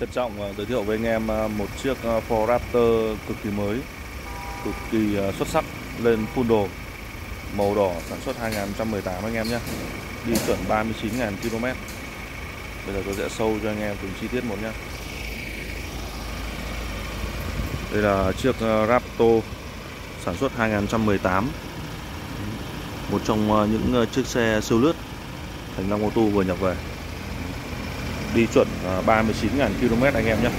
Trân trọng ờ, giới thiệu với anh em ờ, một chiếc ờ, Ford Raptor cực kỳ mới, cực kỳ xuất sắc lên full đồ. Màu đỏ sản xuất 2018 anh em nhé. Đi chuẩn 39.000 km. Bây giờ tôi sẽ sâu cho anh em từng chi tiết một nhé. Đây là chiếc Raptor sản xuất 2018 một trong những chiếc xe siêu lướt. Thành Long ô tô vừa nhập về đi chuẩn à, 39.000 km anh em nhé.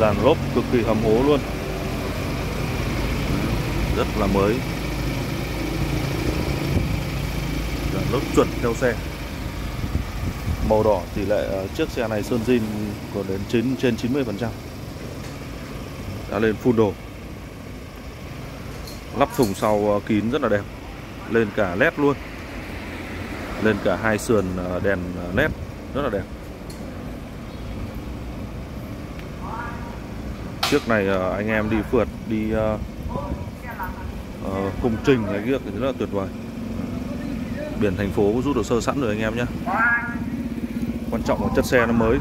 Dàn lốp cực kỳ hầm hố luôn. Rất là mới. Dàn lốp chuẩn theo xe. Màu đỏ tỷ lệ à, chiếc xe này sơn zin còn đến 9 trên 90 phần trăm. Đã lên full đồ. Lắp thùng sau à, kín rất là đẹp. Lên cả led luôn. Lên cả hai sườn đèn led rất là đẹp. Trước này ờ, anh em đi phượt đi ờ, ờ, công uh, trình cái kia thì rất là tuyệt vời. Biển thành phố rút hồ sơ sẵn rồi anh em nhé. Quan trọng là chất xe nó mới.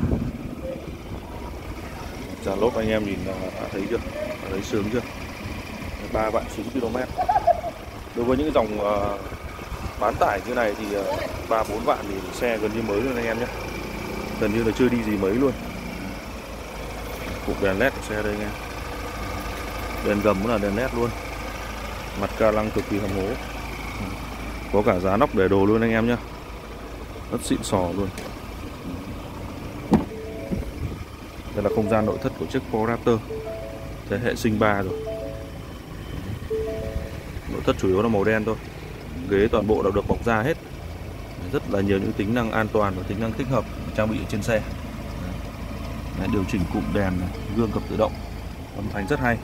Dàn lốp anh em nhìn đã thấy chưa? Đã thấy sướng chưa? Ba vạn chín km. Đối với những dòng uh, bán tải như này thì ba uh, bốn vạn thì xe gần như mới luôn anh em nhé. Gần như là chưa đi gì mấy luôn cục đèn led của xe đây nha. Đèn gầm cũng là đèn led luôn. Mặt ca lăng cực kỳ hầm hố. Có cả giá nóc để đồ luôn anh em nhé rất xịn sò luôn. Đây là không gian nội thất của chiếc Ford Raptor. Thế hệ sinh 3 rồi. Nội thất chủ yếu là màu đen thôi. Ghế toàn bộ đều được bọc da hết. Rất là nhiều những tính năng an toàn và tính năng thích hợp trang bị trên xe. Đấy, điều chỉnh cụm đèn này, gương cập tự động. Âm thanh rất hay.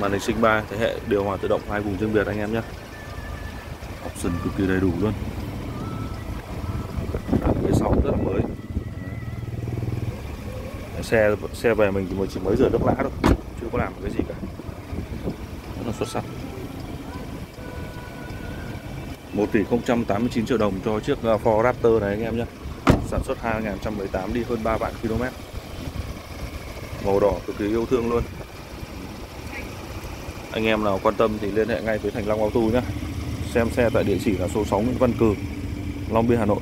Màn hình sinh 3 thế hệ điều hòa tự động hai vùng riêng biệt anh em nhé. Option cực kỳ đầy đủ luôn. Phía sau rất là mới. Xe xe về mình thì mới chỉ mới rửa nước lã thôi chưa có làm cái gì cả. Rất là xuất sắc 1 tỷ 089 triệu đồng cho chiếc ờ, Ford Raptor này anh em nhé. Sản xuất 2018 đi hơn 3 vạn km. Màu đỏ cực kỳ yêu thương luôn. Anh em nào quan tâm thì liên hệ ngay với Thành Long Auto nhé. Xem xe tại địa chỉ là số 6 Nguyễn Văn Cừ, Long Biên, Hà Nội.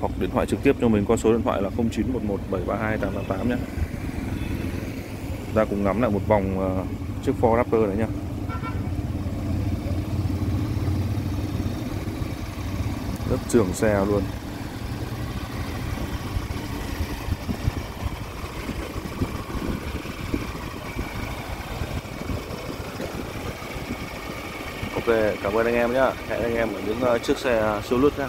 Hoặc điện thoại trực tiếp cho mình qua số điện thoại là 0911 732 888 nhé. Ra cùng ngắm lại một vòng ờ, chiếc Ford Raptor này nhé. Rất trường xe luôn. Ok, cảm ơn anh em nhé Hẹn anh em ở những ờ, chiếc xe siêu lướt nhé